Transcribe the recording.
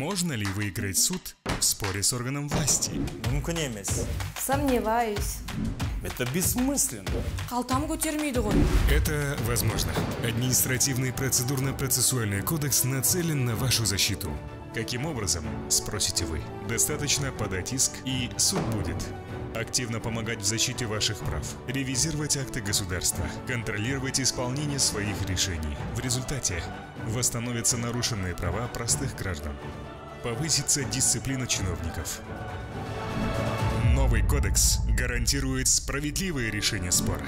Можно ли выиграть суд в споре с органом власти? мүмкін емес Сомневаюсь. это бессмысленно Қалтам көтермейді ғой. Это возможно. Административный процедурно-процессуальный кодекс нацелен на вашу защиту. Каким образом, спросите вы? Достаточно подать иск, и суд будет. Активно помогать в защите ваших прав, ревизировать акты государства, контролировать исполнение своих решений. В результате восстановятся нарушенные права простых граждан. Повысится дисциплина чиновников. Новый кодекс гарантирует справедливое решение спора.